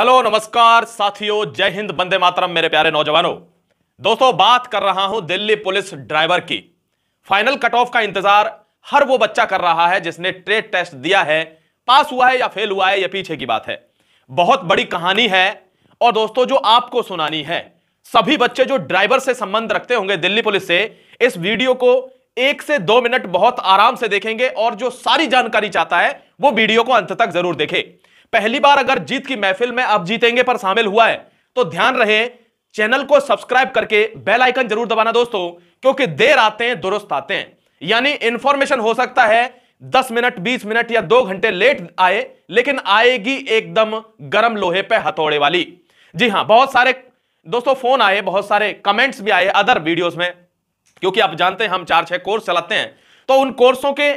Hello, नमस्कार। साथियों, जय हिंद। बंदे मातरम, मेरे प्यारे नौजवानों। दोस्तों, बात कर रहा हूँ दिल्ली पुलिस ड्राइवर की। फाइनल कट ऑफ़ का इंतज़ार हर वो बच्चा कर रहा है जिसने ट्रेड टेस्ट दिया है। पास हुआ है या फेल हुआ है, ये पीछे की बात है। बहुत बड़ी कहानी है और दोस्तों, जो आपको सुनानी है, सभी बच्चे जो ड्राइवर से संबंध रखते होंगे दिल्ली पुलिस से, इस वीडियो को एक से दो मिनट बहुत आराम से देखेंगे और जो सारी जानकारी चाहता है, वो वीडियो को अंत तक ज़रूर देखे। पहली बार अगर जीत की महफिल में अब जीतेंगे पर शामिल हुआ है तो ध्यान रहे, चैनल को सब्सक्राइब करके बेल आइकन ज़रूर दबाना दोस्तों, क्योंकि देर आते हैं, दुरुस्त आते हैं। यानी इंफॉर्मेशन हो सकता है, दस मिनट, बीस मिनट या दो घंटे लेट आए, लेकिन आएगी एकदम गर्म लोहे पे हथौड़े वाली। जी हाँ, बहुत सारे दोस्तों, फ़ोन आए, बहुत सारे कमेंट्स भी आए, अदर वीडियोस में, क्योंकि आप जानते हैं, हम चार छह कोर्स चलाते हैं तो उन कोर्सों के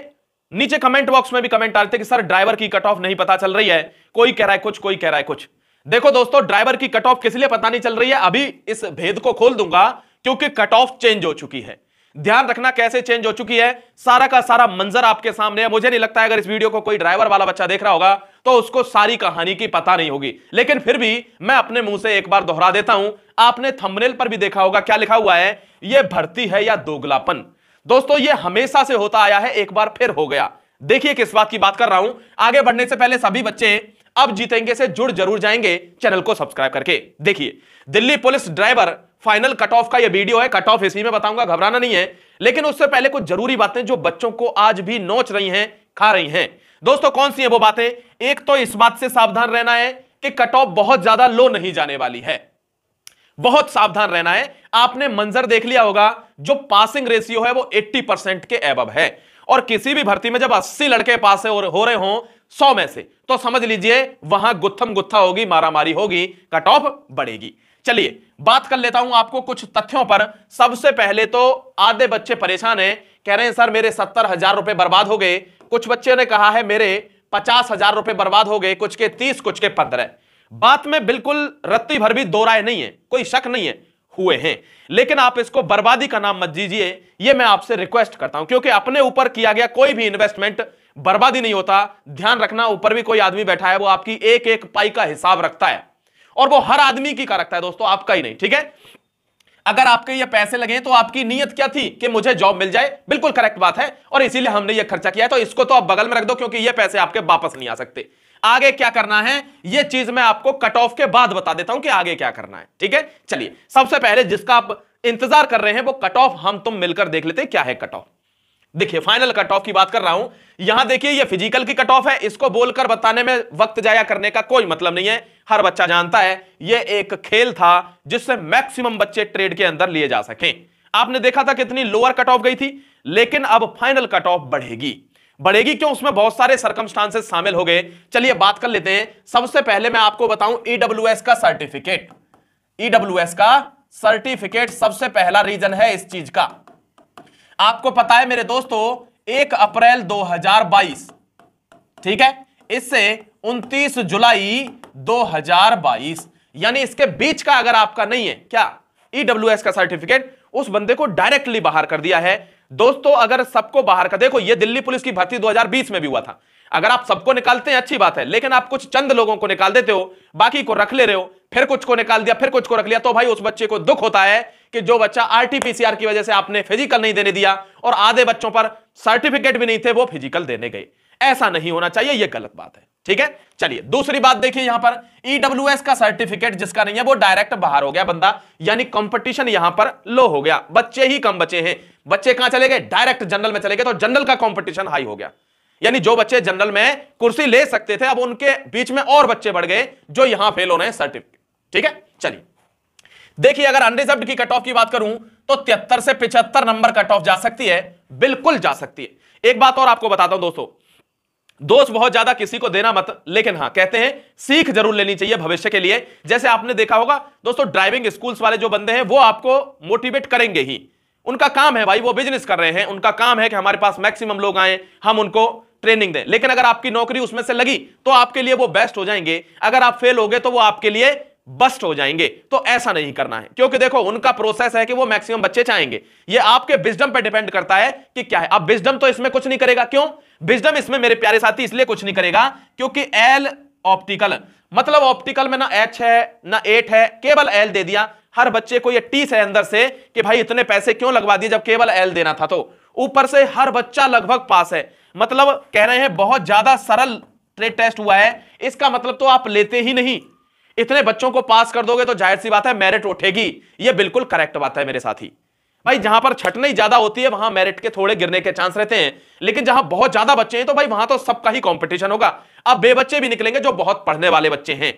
नीचे कमेंट बॉक्स में भी कमेंट आते थे कि, सर ड्राइवर की कट ऑफ़ नहीं पता चल रही है। कोई कह रहा है कुछ, कोई कह रहा है कुछ। देखो दोस्तों ड्राइवर की कट ऑफ़ किस लिए पता नहीं चल रही है? अभी इस भेद को खोल दूँगा, क्योंकि कट ऑफ़ चेंज हो चुकी है। ध्यान रखना कैसे चेंज हो चुकी है। सारा का सारा मंजर आपके सामने है। मुझे नहीं लगता है, अगर इस वीडियो को कोई ड्राइवर वाला बच्चा देख रहा होगा तो उसको सारी कहानी की पता नहीं होगी। लेकिन फिर भी मैं अपने मुँह से एक बार दोहरा देता हूँ। आपने थंबनेल पर भी देखा होगा, क्या लिखा हुआ है? यह भर्ती है या दोगलापन? दोस्तों यह हमेशा से होता आया है, एक बार फिर हो गया। देखिए किस बात की बात कर रहा हूँ। आगे बढ़ने से पहले सभी बच्चे अब जीतेंगे से जुड़ ज़रूर जाएँगे चैनल को सब्सक्राइब करके। देखिए, Delhi police driver, final cut off का ये वीडियो है, कट ऑफ़ इसी में बताऊँगा, घबराना नहीं है। लेकिन उससे पहले कुछ ज़रूरी बातें जो बच्चों को आज भी नोच रही हैं, खा रही हैं। दोस्तों, कौन सी है वो बातें? एक तो इस बात से सावधान रहना है कि कट ऑफ़ बहुत ज़्यादा लो नहीं जाने वाली है। बहुत सावधान रहना है। आपने मंजर देख लिया होगा, जो पासिंग रेशियो है वो 80 परसेंट के एबव है। और किसी भी भर्ती में जब 80 लड़के पास हो रहे हो सौ में से तो समझ लीजिए, वहाँ गुत्थम गुत्था होगी, मारामारी होगी कट ऑफ़ बढ़ेगी। चलिए, बात कर लेता हूँ आपको कुछ तथ्यों पर। सबसे पहले तो आधे बच्चे परेशान हैं, कह रहे हैं, सर, मेरे सत्तर हज़ार रुपए बर्बाद हो गए। कुछ बच्चे ने कहा है, मेरे पचास हज़ार रुपए बर्बाद हो गए, कुछ के तीस, कुछ के पंद्रह। बात में बिल्कुल रत्ती भर भी दो राय नहीं है, कोई शक नहीं है, हुए हैं। लेकिन आप इसको बर्बादी का नाम मत दीजिए यह मैं आपसे रिक्वेस्ट करता हूँ, क्योंकि अपने ऊपर किया गया कोई भी इन्वेस्टमेंट बर्बादी नहीं होता। ध्यान रखना, ऊपर भी कोई आदमी बैठा है, वो आपकी एक एक पाई का हिसाब रखता है, और वो हर आदमी की का रखता है, दोस्तों, आपका ही नहीं, ठीक है? अगर आपके ये पैसे लगे तो आपकी नीयत क्या थी कि मुझे जॉब मिल जाए? बिल्कुल करेक्ट बात है, और इसीलिए हमने ये खर्चा किया तो इसको तो आप बगल में रख दो, क्योंकि ये पैसे आपके वापस नहीं आ सकते। आगे क्या करना है? ये चीज़ मैं आपको कट ऑफ़ के बाद बता देता हूँ कि आगे क्या करना है, ठीक है? चलिए, सबसे पहले जिसका आप इंतज़ार कर रहे हैं, वो कट ऑफ़ हम तुम मिलकर देख लेते क्या है कट ऑफ़ देखिए फाइनल कट ऑफ़ की बात कर रहा हूँ। यहाँ देखिए, ये फ़िज़िकल की कट ऑफ़ है। इसको बोलकर बताने में वक्त जाया करने का कोई मतलब नहीं है। हर बच्चा जानता है, ये एक खेल था जिससे मैक्सिमम बच्चे ट्रेड के अंदर लिए जा सकें। आपने देखा था कितनी लोअर कट ऑफ़ गई थी, लेकिन अब फाइनल कट ऑफ़ बढ़ेगी। बढ़ेगी क्यों? उसमें बहुत सारे सरकमस्टांसेस शामिल हो गए। चलिए बात कर लेते हैं। सबसे पहले मैं आपको बताऊँ ईडब्ल्यूएस का सर्टिफिकेट ईडब्ल्यूएस का सर्टिफिकेट सबसे पहला रीजन है इस चीज़ का। आपको पता है मेरे दोस्तों, एक अप्रैल 2022 ठीक है? इससे 29 जुलाई 2022 यानी इसके बीच का अगर आपका नहीं है, क्या? ईडब्ल्यू का सर्टिफिकेट उस बंदे को डायरेक्टली बाहर कर दिया है। दोस्तों, अगर सबको बाहर कर देखो, ये दिल्ली पुलिस की भर्ती 2020 में भी हुआ था। अगर आप सबको निकालते हैं, अच्छी बात है, लेकिन आप कुछ चंद लोगों को निकाल देते हो, बाकी को रख ले रहे हो, फिर कुछ को निकाल दिया, फिर कुछ को रख लिया तो भाई उस बच्चे को दुख होता है कि जो बच्चा आरटीपीसीआर की वजह से आपने फ़िज़िकल नहीं देने दिया और आधे बच्चों पर सर्टिफिकेट भी नहीं थे, वो फ़िज़िकल देने गए। ऐसा नहीं होना चाहिए यह गलत बात है। ठीक है? चलिए, दूसरी बात देखिए यहाँ पर। ईडब्ल्यूएस का सर्टिफिकेट जिसका नहीं है, वो डायरेक्ट बाहर हो गया बंदा। यानी कंपटीशन यहाँ पर लो हो गया। बच्चे ही कम बचे हैं। बच्चे कहाँ चले गए? डायरेक्ट जनरल में चले गए। तो जनरल का कंपटीशन हाई हो गया। यानी जो बच्चे जनरल में कुर्सी ले सकते थे, अब उनके बीच में और बच्चे बढ़ गए, जो यहाँ फेल हो रहे हैं सर्टिफिकेट ठीक है? चलिए। देखिए, अगर अनरिजर्व की कट ऑफ़ की बात करूँ तो तिहत्तर से पिछहत्तर नंबर कट ऑफ़ जा सकती है। बिल्कुल जा सकती है। एक बात और आपको बताता हूँ, दोस्तों। दोष बहुत ज़्यादा किसी को देना मत, लेकिन हाँ कहते हैं, सीख ज़रूर लेनी चाहिए भविष्य के लिए। जैसे आपने देखा होगा, दोस्तों ड्राइविंग स्कूल्स वाले जो बंदे हैं, वो आपको मोटिवेट करेंगे ही। उनका काम है भाई, वो बिज़नेस कर रहे हैं। उनका काम है कि हमारे पास मैक्सिमम लोग आए, हम उनको ट्रेनिंग दें। लेकिन अगर आपकी नौकरी उसमें से लगी तो आपके लिए वो बेस्ट हो जाएँगे। अगर आप फेल हो गए तो वो आपके लिए बस्ट हो जाएँगे तो ऐसा नहीं करना है। क्योंकि देखो, उनका प्रोसेस है कि वो मैक्सिमम बच्चे चाहेंगे। ये आपके विजडम पे डिपेंड करता है कि क्या है। अब विजडम तो इसमें कुछ नहीं करेगा। क्यों? विजडम इसमें मेरे प्यारे साथी इसलिए कुछ नहीं करेगा, क्योंकि एल ऑप्टिकल मतलब ऑप्टिकल में ना एच है, ना एट है, केवल एल दे दिया। हर बच्चे को ये टीस है अंदर से कि भाई, इतने पैसे क्यों लगवा दिए जब केवल एल देना था तो। ऊपर से हर बच्चा लगभग पास है। मतलब कह रहे हैं, बहुत ज़्यादा सरल ट्रेड टेस्ट हुआ है। इसका मतलब तो आप लेते ही नहीं। इतने बच्चों को पास कर दोगे तो ज़ाहिर सी बात है मेरिट उठेगी। ये बिल्कुल करेक्ट बात है मेरे साथी। भाई, जहाँ पर छटनी ज़्यादा होती है, वहाँ मेरिट के थोड़े गिरने के चांस रहते हैं। लेकिन जहाँ बहुत ज़्यादा बच्चे हैं तो भाई, वहाँ तो सबका ही कॉम्पिटिशन होगा। अब बे बच्चे भी निकलेंगे जो बहुत पढ़ने वाले बच्चे हैं।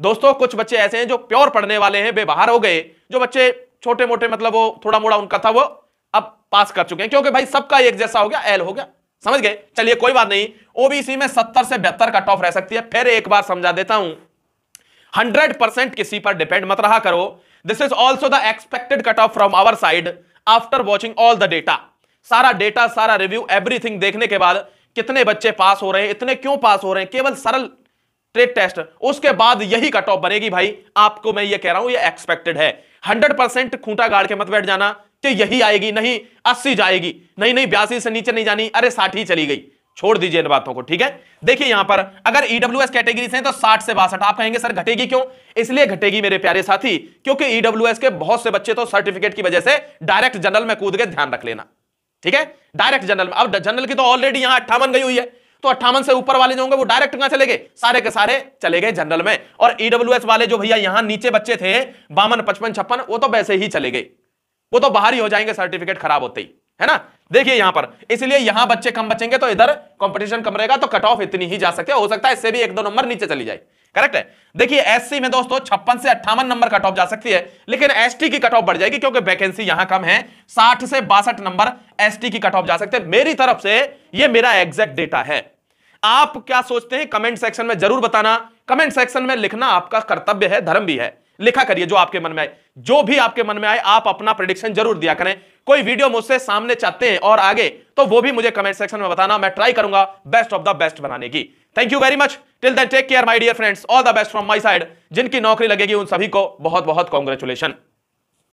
दोस्तों, कुछ बच्चे ऐसे हैं जो प्योर पढ़ने वाले हैं बेबाहर हो गए, जो बच्चे छोटे मोटे मतलब वो थोड़ा मोड़ा उनका था, वो अब पास कर चुके हैं। क्योंकि भाई, सबका एक जैसा हो गया एल हो गया। समझ गए? चलिए, कोई बात नहीं। ओबीसी में सत्तर से बेहतर कट ऑफ़ रह सकती है। फिर एक बार समझा देता हूँ। हंड्रेड परसेंट किसी पर डिपेंड मत रहा करो। This is also the expected cut off from our side after watching all the data सारा डेटा सारा रिव्यू एवरीथिंग देखने के बाद कितने बच्चे पास हो रहे हैं, इतने क्यों पास हो रहे हैं, केवल सरल ट्रेड टेस्ट उसके बाद यही कट ऑफ़ बनेगी भाई। आपको मैं ये कह रहा हूँ, ये एक्सपेक्टेड है। हंड्रेड परसेंट खूंटा गाड़ के मत बैठ जाना कि यही आएगी, नहीं, अस्सी जाएगी। नहीं नहीं, बयासी से नीचे नहीं जानी। अरे साठ ही चली गई। छोड़ दीजिए इन बातों को, ठीक है? देखिए यहाँ पर, अगर ईडब्ल्यूएस कैटेगरी से तो 60 से बासठ, आप कहेंगे, सर, घटेगी क्यों? इसलिए घटेगी मेरे प्यारे साथी, क्योंकि ईडब्ल्यूएस के बहुत से बच्चे तो सर्टिफिकेट की वजह से डायरेक्ट जनरल में कूद के ध्यान रख लेना, ठीक है? डायरेक्ट जनरल में अब जनरल की तो ऑलरेडी यहाँ अट्ठावन गई हुई है तो अट्ठावन से ऊपर वाले जो होंगे वो डायरेक्ट कहाँ चले गए? सारे के सारे चले गए जनरल में, और ईडब्ल्यूएस वाले जो भैया यहाँ नीचे बच्चे थे, बावन, पचपन, छप्पन, वो तो वैसे ही चले गए, वो तो बाहर ही हो जाएँगे सर्टिफिकेट खराब होते ही। है ना? देखिए यहाँ पर। इसलिए यहाँ बच्चे कम बचेंगे तो इधर कंपटीशन कम रहेगा तो कट ऑफ़ इतनी ही जा सकती है। हो सकता है इससे भी एक दो नंबर नीचे चली जाए। करेक्ट है? देखिए एससी में दोस्तों, छप्पन से अट्ठावन नंबर कट ऑफ़ जा सकती है, लेकिन एसटी की कट ऑफ़ बढ़ जाएगी क्योंकि वैकेंसी यहाँ कम है। साठ से बासठ नंबर एसटी की कट ऑफ़ जा सकते हैं। मेरी तरफ़ से यह मेरा एग्जैक्ट डेटा है। आप क्या सोचते हैं? कमेंट सेक्शन में ज़रूर बताना। कमेंट सेक्शन में लिखना आपका कर्तव्य है, धर्म भी है। लिखा करिए जो आपके मन में आए। जो भी आपके मन में आए, आप अपना प्रिडिक्शन ज़रूर दिया करें। कोई वीडियो मुझसे सामने चाहते हैं और आगे तो वो भी मुझे कमेंट सेक्शन में बताना। मैं ट्राई करूँगा बेस्ट ऑफ़ द बेस्ट बनाने की। Thank you very much till then take care my dear friends all the best from my side जिनकी नौकरी लगेगी, उन सभी को बहुत बहुत कॉन्ग्रेचुलेशन